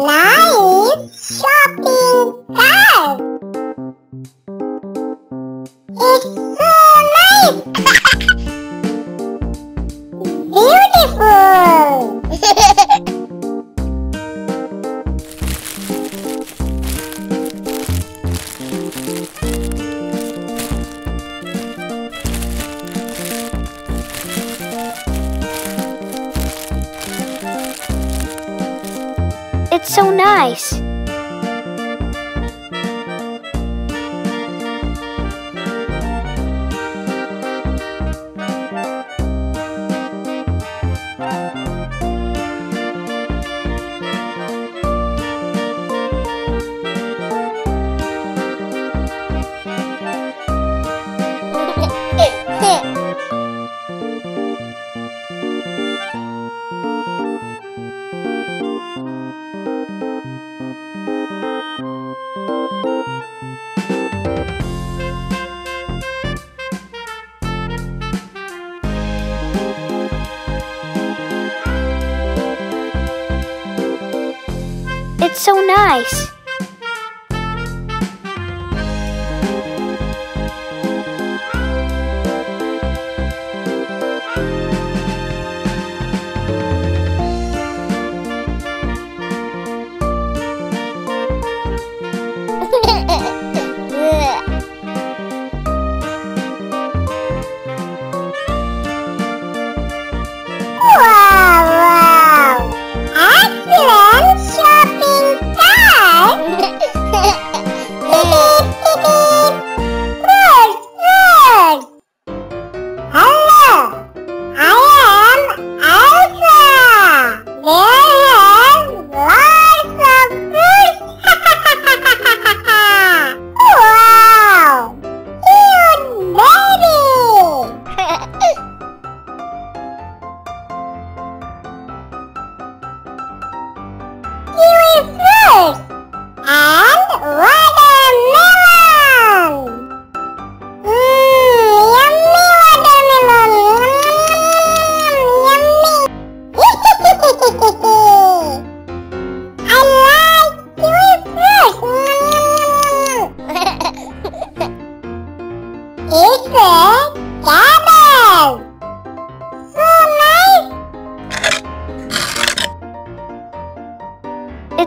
Nice shopping time! It's so nice. so nice.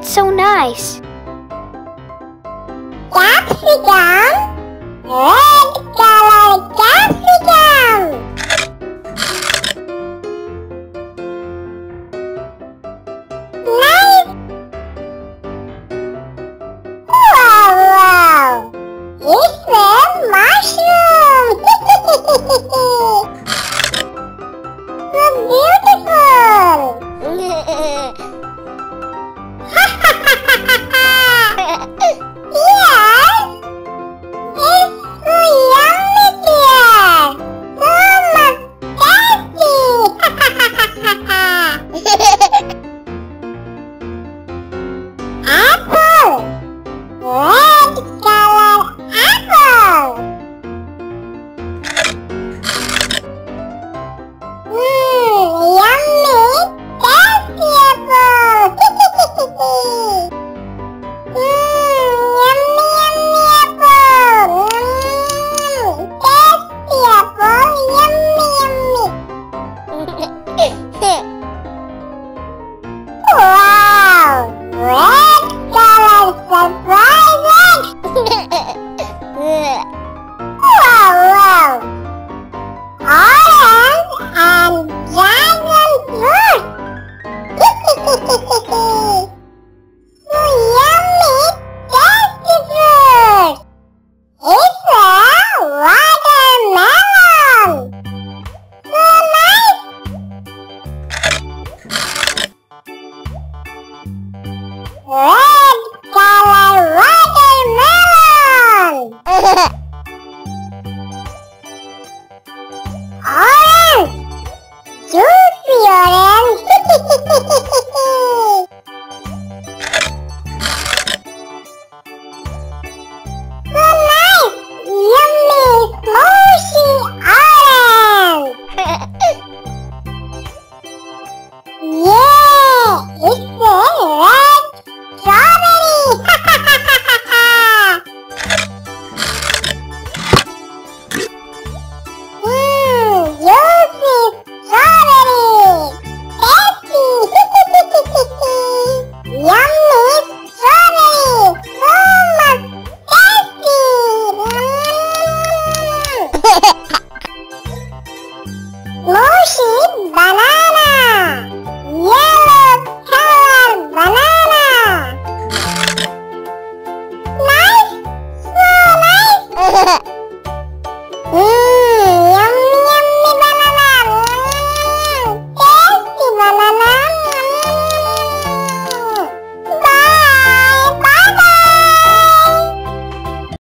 That's so nice. That's the guy.